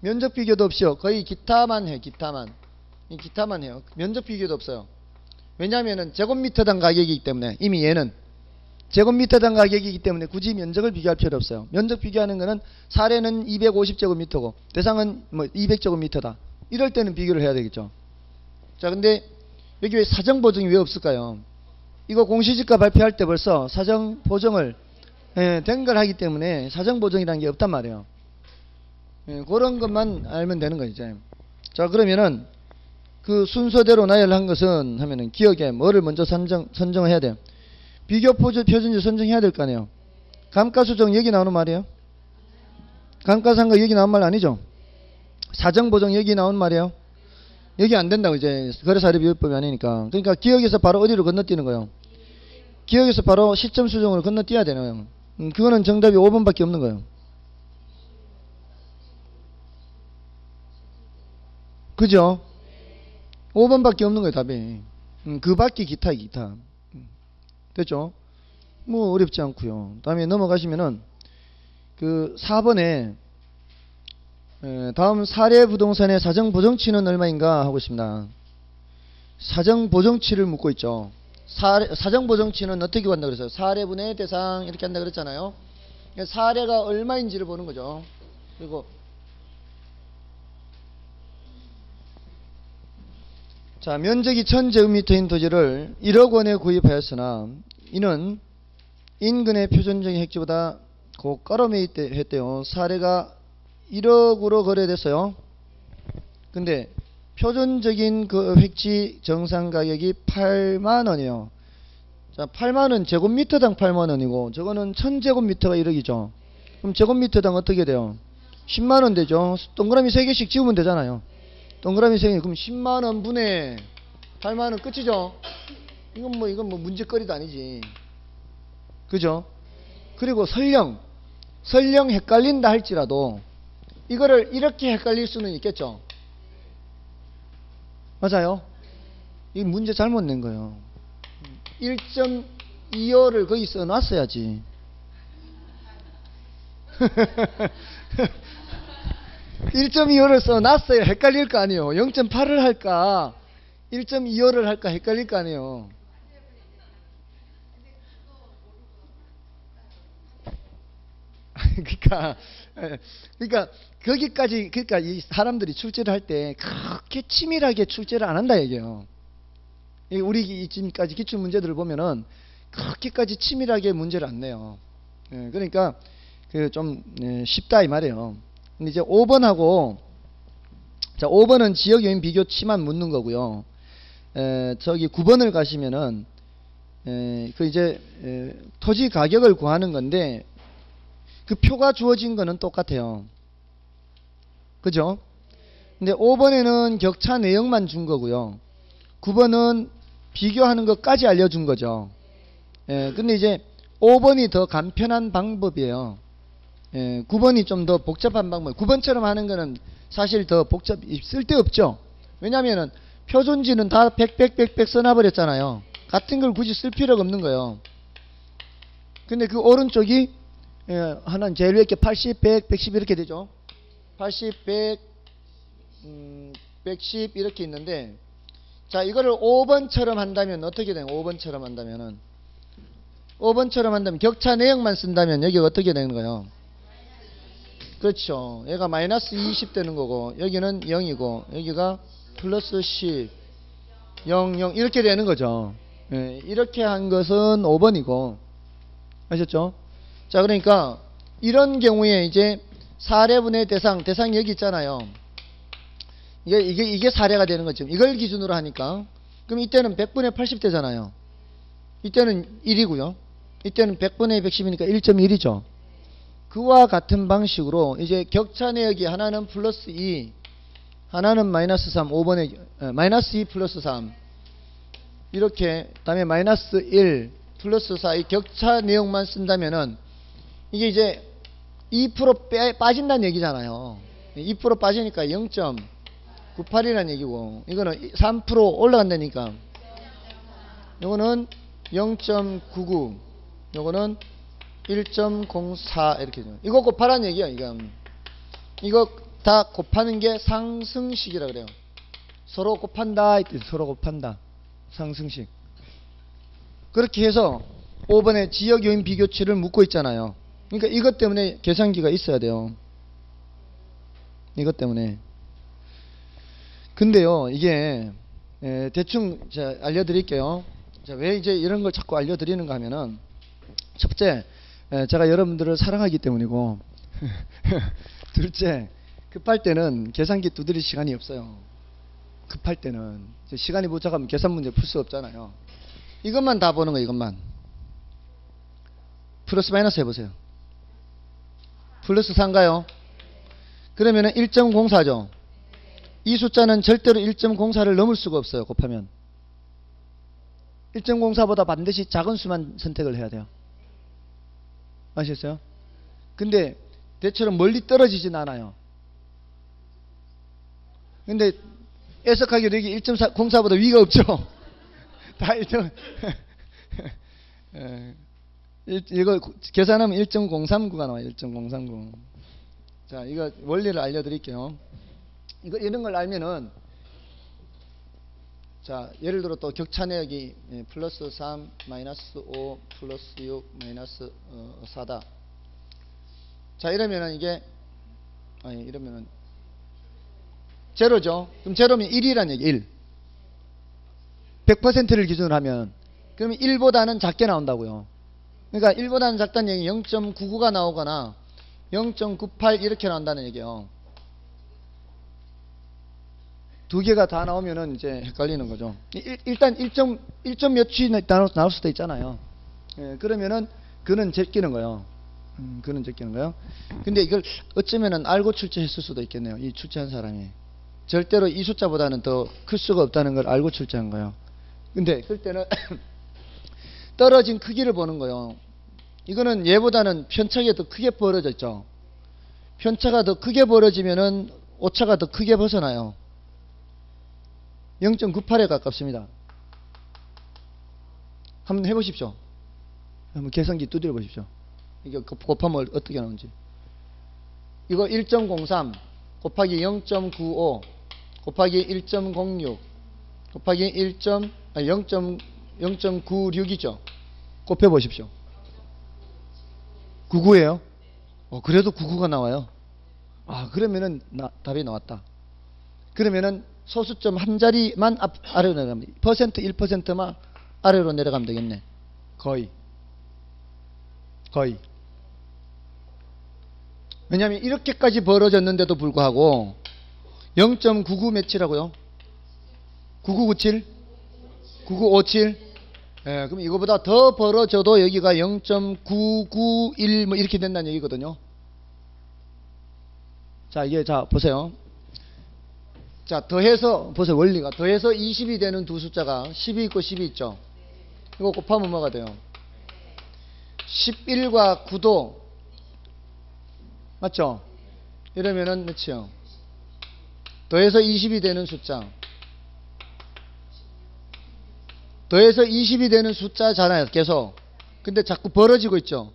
면적 비교도 없이요. 거의 기타만 해요. 기타만. 이 기타만 해요. 면적 비교도 없어요. 왜냐하면은 제곱미터당 가격이기 때문에 이미 얘는 제곱미터당 가격이기 때문에 굳이 면적을 비교할 필요 없어요. 면적 비교하는 거는 사례는 250제곱미터고 대상은 뭐 200제곱미터다. 이럴 때는 비교를 해야 되겠죠. 자, 근데 여기 왜 사정 보정이 왜 없을까요? 이거 공시지가 발표할 때 벌써 사정 보정을 예, 된걸 하기 때문에 사정 보정이라는 게 없단 말이에요. 예, 그런 것만 알면 되는 거죠. 자, 그러면은 그 순서대로 나열한 것은 하면은 기억에 뭐를 먼저 선정 선정을 해야 돼요. 비교 표준지 선정해야 될 거 아니에요. 감가수정 여기 나오는 말이에요. 감가상각 여기 나온 말 아니죠? 사정 보정 여기 나온 말이에요. 여기 안 된다고 이제 거래사례 비율법이 아니니까. 그러니까 기억에서 바로 어디로 건너뛰는 거예요? 기억에서 바로 시점 수정으로 건너뛰어야 되는 음, 그거는 정답이 5번밖에 없는 거예요. 그죠? 5번밖에 없는 거예요, 답이. 음, 그 밖에 기타, 기타. 음, 됐죠? 뭐 어렵지 않고요. 다음에 넘어가시면은 그 4번에 에, 다음 사례 부동산의 사정 보정치는 얼마인가 하고 있습니다. 사정 보정치를 묻고 있죠. 사정 보정치는 어떻게 구한다 그랬어요? 사례분의 대상 이렇게 한다 그랬잖아요. 그러니까 사례가 얼마인지를 보는 거죠. 그리고 자 면적이 1000제곱미터인 토지를 1억 원에 구입하였으나 이는 인근의 표준적인 획지보다 고가로 했대요. 사례가 1억으로 거래됐어요. 근데 표준적인 그 획지 정상 가격이 8만 원이에요. 자, 8만 원 제곱미터당 8만 원이고 저거는 1000제곱미터가 1억이죠. 그럼 제곱미터당 어떻게 돼요? 10만 원 되죠. 동그라미 3개씩 지우면 되잖아요. 동그라미 3개 그럼 10만 원 분의 8만 원 끝이죠. 이건 뭐 이건 뭐 문제거리도 아니지. 그죠? 그리고 설령 설령 헷갈린다 할지라도 이거를 이렇게 헷갈릴 수는 있겠죠. 맞아요. 이 문제 잘못 낸 거예요. 1.25를 거기 써놨어야지. 1.25를 써놨어요. 헷갈릴 거 아니에요. 0.8을 할까 1.25를 할까 헷갈릴 거 아니에요. 그러니까 그러니까 거기까지 그러니까 이 사람들이 출제를 할 때 그렇게 치밀하게 출제를 안 한다 얘기예요. 우리 지금까지 기출 문제들을 보면은 그렇게까지 치밀하게 문제를 안 내요. 예, 그러니까 그좀 예, 쉽다 이 말이에요. 이제 5번하고 자 5번은 지역 요인 비교 치만 묻는 거고요. 에, 저기 9번을 가시면은 에, 그 이제 에, 토지 가격을 구하는 건데 그 표가 주어진 거는 똑같아요. 그죠? 근데 5번에는 격차 내역만 준 거고요. 9번은 비교하는 것까지 알려준 거죠. 예, 근데 이제 5번이 더 간편한 방법이에요. 예, 9번이 좀 더 복잡한 방법. 9번처럼 하는 거는 사실 더 복잡, 쓸데없죠. 왜냐면은 표준지는 다 100, 100, 100, 100 써놔버렸잖아요. 같은 걸 굳이 쓸 필요가 없는 거예요. 근데 그 오른쪽이 예, 하나는 제일 위에 80, 100, 110 이렇게 되죠. 80, 100, 음, 110 이렇게 있는데 자 이거를 5번처럼 한다면 어떻게 되는 5번처럼 한다면은 5번처럼 한다면 격차 내역만 쓴다면 여기가 어떻게 되는 거예요? 그렇죠. 얘가 마이너스 20 되는 거고 여기는 0이고 여기가 플러스 10 0, 0 이렇게 되는 거죠. 예, 이렇게 한 것은 5번이고 아셨죠? 자 그러니까 이런 경우에 이제 사례분의 대상 대상 여기 있잖아요. 이게 이게 이게 사례가 되는 거죠. 이걸 기준으로 하니까 그럼 이때는 100분의 80 되잖아요. 이때는 1이고요. 이때는 100분의 110이니까 1.1이죠. 그와 같은 방식으로 이제 격차 내역이 하나는 플러스 2, 하나는 마이너스 3, 5번에 어, 마이너스 2 플러스 3 이렇게 다음에 마이너스 1 플러스 4 이 격차 내용만 쓴다면은 이게 이제 2% 빼, 빠진다는 얘기잖아요. 2% 빠지니까 0.98이라는 얘기고 이거는 3% 올라간다니까 이거는 0.99 요거는 1.04 이렇게 돼요. 이거 곱하라는 얘기야, 이거. 이거 다 곱하는 게 상승식이라 그래요. 서로 곱한다, 서로 곱한다. 상승식. 그렇게 해서 5번에 지역 요인 비교치를 묻고 있잖아요. 그러니까 이것 때문에 계산기가 있어야 돼요. 이것 때문에. 근데요, 이게 대충 알려드릴게요. 자, 왜 이제 이런 걸 자꾸 알려드리는가 하면은 첫째, 제가 여러분들을 사랑하기 때문이고 둘째, 급할 때는 계산기 두드릴 시간이 없어요. 급할 때는 시간이 모자라면 계산 문제 풀 수 없잖아요. 이것만 다 보는 거예요. 이것만. 플러스 마이너스 해보세요. 플러스 4인가요? 그러면 은 1.04죠. 이 숫자는 절대로 1.04를 넘을 수가 없어요. 곱하면. 1.04보다 반드시 작은 수만 선택을 해야 돼요. 아셨어요? 근데 대처럼 멀리 떨어지진 않아요. 근데 애석하게도 여기 1.04보다 위가 없죠. 다 1. 이거 계산하면 1.039가 나와요. 1.039. 자, 이거 원리를 알려드릴게요. 이거 이런 걸 알면은 자, 예를 들어 또 격차 내역이 예, 플러스 3, 마이너스 5, 플러스 6, 마이너스 4다. 어, 자, 이러면은 이게, 아니, 이러면은, 제로죠. 그럼 제로면 1이란 얘기, 1. 100%를 기준으로 하면, 그러면 1보다는 작게 나온다고요. 그러니까 1보다는 작다는 얘기 0.99가 나오거나 0.98 이렇게 나온다는 얘기예요. 두 개가 다 나오면은 이제 헷갈리는 거죠. 일, 단 1점, 1점 몇이 나올 수도 있잖아요. 예, 그러면은 그는 제끼는 거예요. 음, 그는 제끼는 거예요. 근데 이걸 어쩌면은 알고 출제했을 수도 있겠네요. 이 출제한 사람이. 절대로 이 숫자보다는 더 클 수가 없다는 걸 알고 출제한 거예요. 근데 그럴 때는 떨어진 크기를 보는 거예요. 이거는 얘보다는 편차가 더 크게 벌어졌죠. 편차가 더 크게 벌어지면은 오차가 더 크게 벗어나요. 0.98에 가깝습니다. 한번 해보십시오. 한번 계산기 두드려 보십시오. 이게 곱하면 어떻게 나오는지. 이거 1.03 곱하기 0.95 곱하기 1.06 곱하기 1. 아 0.0.96이죠. 곱해 보십시오. 99예요. 어, 그래도 99가 나와요. 아, 그러면은 나, 답이 나왔다. 그러면은 소수점 한 자리만 앞, 아래로 내려가면 퍼센트 1%만 아래로 내려가면 되겠네. 거의. 거의. 왜냐하면 이렇게까지 벌어졌는데도 불구하고 0.99 몇이라고요? 9997? 9957? 예, 그럼 이거보다 더 벌어져도 여기가 0.991 뭐 이렇게 된다는 얘기거든요. 자, 이게 자 보세요. 자, 더해서 보세요. 원리가 더해서 20이 되는 두 숫자가 10이 있고 10이 있죠. 이거 곱하면 뭐가 돼요? 11과 9도 맞죠? 이러면은 몇이요? 더해서 20이 되는 숫자. 더해서 20이 되는 숫자잖아요. 계속. 근데 자꾸 벌어지고 있죠.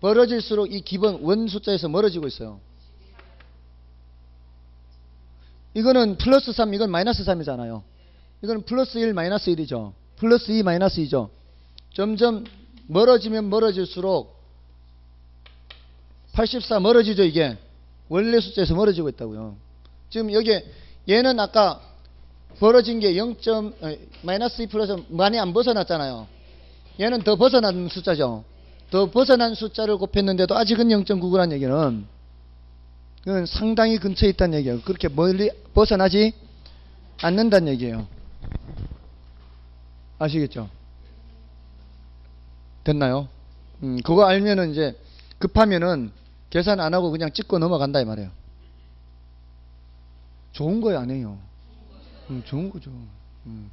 벌어질수록 이 기본 원 숫자에서 멀어지고 있어요. 이거는 플러스 3, 이건 마이너스 3이잖아요. 이거는 플러스 1, 마이너스 1이죠. 플러스 2, 마이너스 2죠. 점점 멀어지면 멀어질수록 84 멀어지죠, 이게. 원래 숫자에서 멀어지고 있다고요. 지금 여기 얘는 아까 벌어진 게 0. 어, 마이너스 2 플러스 많이 안 벗어났잖아요. 얘는 더 벗어난 숫자죠. 더 벗어난 숫자를 곱했는데도 아직은 0.99라는 얘기는 그건 상당히 근처에 있다는 얘기예요. 그렇게 멀리 벗어나지 않는다는 얘기예요. 아시겠죠? 됐나요? 음, 그거 알면은 이제 급하면은 계산 안 하고 그냥 찍고 넘어간다 이 말이에요. 좋은 거예요, 아니에요? 음, 좋은 거죠. 음.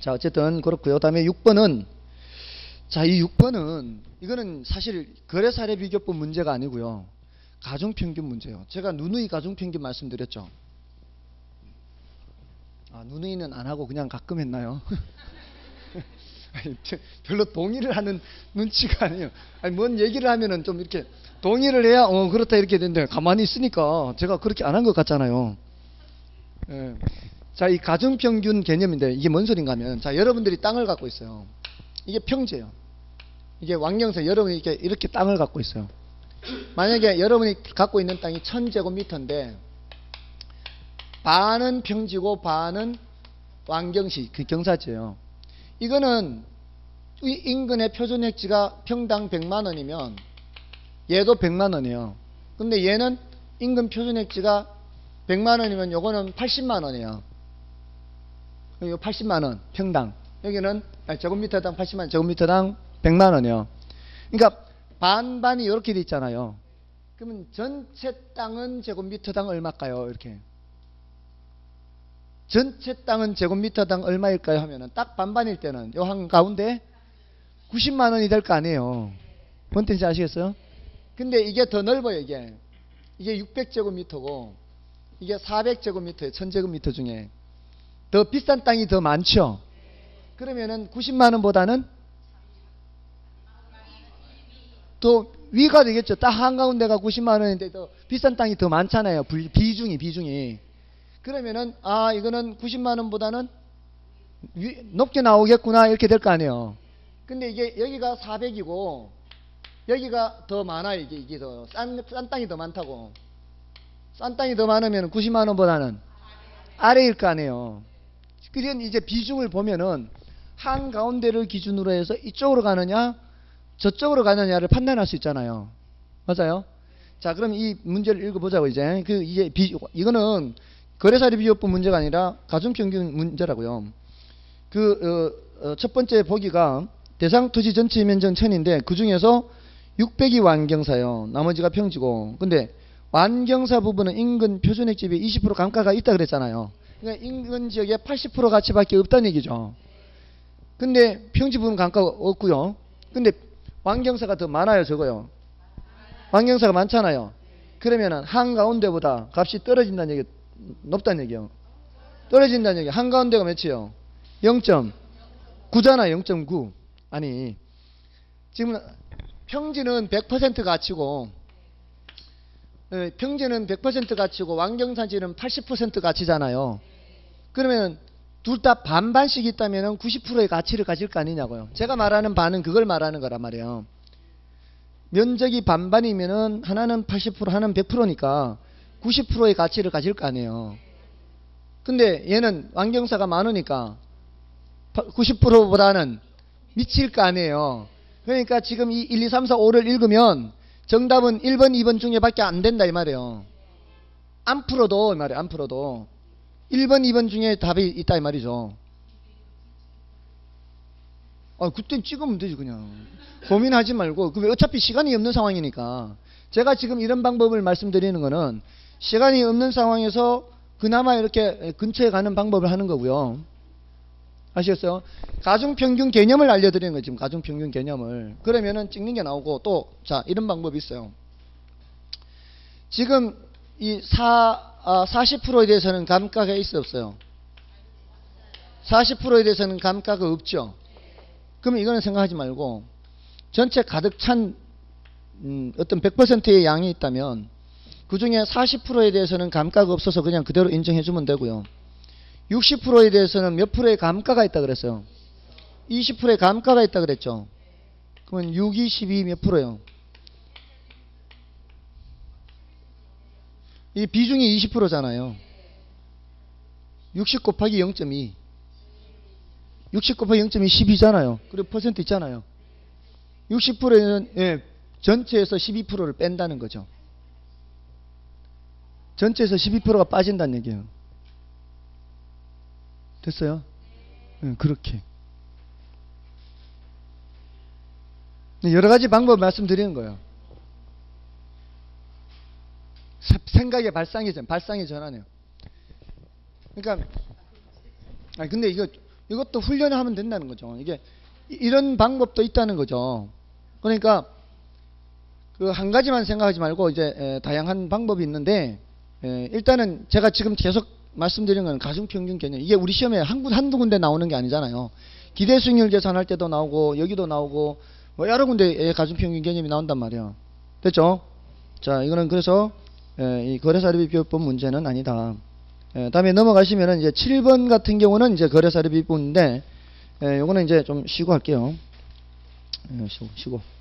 자, 어쨌든 그렇고요. 다음에 6번은 자, 이 6번은 이거는 사실 거래 사례 비교법 문제가 아니고요. 가중 평균 문제예요. 제가 누누이 가중 평균 말씀드렸죠. 아, 누누이는 안 하고 그냥 가끔 했나요? 별로 동의를 하는 눈치가 아니에요. 아니, 뭔 얘기를 하면은 좀 이렇게 동의를 해야 어 그렇다 이렇게 되는데 가만히 있으니까 제가 그렇게 안 한 것 같잖아요. 예. 자, 이 가중평균 개념인데 이게 뭔 소린가 하면 자, 여러분들이 땅을 갖고 있어요. 이게 평지예요. 이게 왕경사 여러분이 이렇게, 이렇게 땅을 갖고 있어요. 만약에 여러분이 갖고 있는 땅이 1000제곱미터인데 반은 평지고 반은 왕경시 그 경사지예요. 이거는 이 인근의 표준액지가 평당 100만 원이면 얘도 100만 원이에요. 근데 얘는 인근 표준액지가 100만 원이면 요거는 80만 원이에요. 이거 80만 원 평당. 여기는 제곱미터당 80만 제곱미터당 100만 원이요. 그러니까 반반이 이렇게 돼 있잖아요. 그러면 전체 땅은 제곱미터당 얼마일까요? 이렇게. 전체 땅은 제곱미터당 얼마일까요? 하면은 딱 반반일 때는 요 한 가운데 90만 원이 될 거 아니에요. 뭔 뜻인지 아시겠어요? 근데 이게 더 넓어요, 이게. 이게 600제곱미터고 이게 400제곱미터예요. 1000제곱미터 중에. 더 비싼 땅이 더 많죠. 그러면은 90만 원보다는 더 위가 되겠죠. 딱 한가운데가 90만 원인데 더 비싼 땅이 더 많잖아요. 비중이 비중이. 그러면은 아 이거는 90만 원보다는 위, 높게 나오겠구나 이렇게 될 거 아니에요. 근데 이게 여기가 400이고 여기가 더 많아요. 이게 이게 더싼 싼 땅이 더 많다고. 싼 땅이 더 많으면 90만 원보다는 아래일 거 아니에요. 그런 이제 비중을 보면은 한 가운데를 기준으로 해서 이쪽으로 가느냐 저쪽으로 가느냐를 판단할 수 있잖아요. 맞아요? 자, 그럼 이 문제를 읽어보자고 이제 그 이제 비 이거는 거래사례 비교법 문제가 아니라 가중평균 문제라고요. 그 첫 번째 보기가 대상 토지 전체 면적 천인데 그 중에서 600이 완경사요. 나머지가 평지고. 근데 완경사 부분은 인근 표준액 집에 20% 감가가 있다 그랬잖아요. 그러니까 인근 지역에 80% 가치밖에 없다는 얘기죠. 근데 평지 부분 감가가 없고요. 근데 완경사가 더 많아요, 적어요. 완경사가 많잖아요. 그러면은 한가운데보다 값이 떨어진다는 얘기, 높다는 얘기요. 떨어진다는 얘기. 한가운데가 몇이요? 0.9잖아, 0.9. 아니, 지금 평지는 100% 가치고, 예, 평지는 100% 가치고, 완경사지는 80% 가치잖아요. 그러면 둘 다 반반씩 있다면 90%의 가치를 가질 거 아니냐고요. 제가 말하는 반은 그걸 말하는 거란 말이에요. 면적이 반반이면은 하나는 80% 하나는 100%니까 90%의 가치를 가질 거 아니에요. 근데 얘는 완경사가 많으니까 90%보다는 미칠 거 아니에요. 그러니까 지금 이 1, 2, 3, 4, 5를 읽으면 정답은 1번, 2번 중에밖에 안 된다 이 말이에요. 안 풀어도 이 말이에요. 안 풀어도 1번, 2번 중에 답이 있다 이 말이죠. 아, 그땐 찍으면 되지 그냥. 고민하지 말고 그 어차피 시간이 없는 상황이니까 제가 지금 이런 방법을 말씀드리는 거는 시간이 없는 상황에서 그나마 이렇게 근처에 가는 방법을 하는 거고요. 아시겠어요? 가중평균 개념을 알려드리는 거예요. 지금 가중평균 개념을. 그러면은 찍는 게 나오고 또, 자, 이런 방법이 있어요. 지금 이 4, 아, 40%에 대해서는 감가가 있어 없어요? 40%에 대해서는 감가가 없죠? 그러면 이거는 생각하지 말고 전체 가득 찬 음, 어떤 100%의 양이 있다면 그 중에 40%에 대해서는 감가가 없어서 그냥 그대로 인정해 주면 되고요. 60%에 대해서는 몇 프로의 감가가 있다 그랬어요? 20%의 감가가 있다 그랬죠? 그러면 6, 22 몇 프로요? 이 비중이 20%잖아요. 60 곱하기 0.2. 60 곱하기 0.2 10이잖아요. 그리고 퍼센트 있잖아요. 60%는 예, 전체에서 12%를 뺀다는 거죠. 전체에서 12%가 빠진다는 얘기예요. 됐어요? 예, 그렇게. 여러 가지 방법 말씀드리는 거예요. 생각의 발상의 전, 발상의 전환이에요. 그러니까, 아니 근데 이거 이것도 훈련을 하면 된다는 거죠. 이게 이런 방법도 있다는 거죠. 그러니까 그 한 가지만 생각하지 말고 이제 에, 다양한 방법이 있는데 에, 일단은 제가 지금 계속 말씀드리는 건 가중평균 개념 이게 우리 시험에 한, 군 한두 군데 나오는 게 아니잖아요. 기대 수익률 계산할 때도 나오고 여기도 나오고 뭐 여러 군데 가중평균 개념이 나온단 말이에요. 됐죠? 자 이거는 그래서 에, 이 거래사례비 비율법 문제는 아니다. 에, 다음에 넘어가시면은 이제 7번 같은 경우는 이제 거래사례비 비율인데 에, 요거는 이제 좀 쉬고 할게요. 에, 쉬고, 쉬고.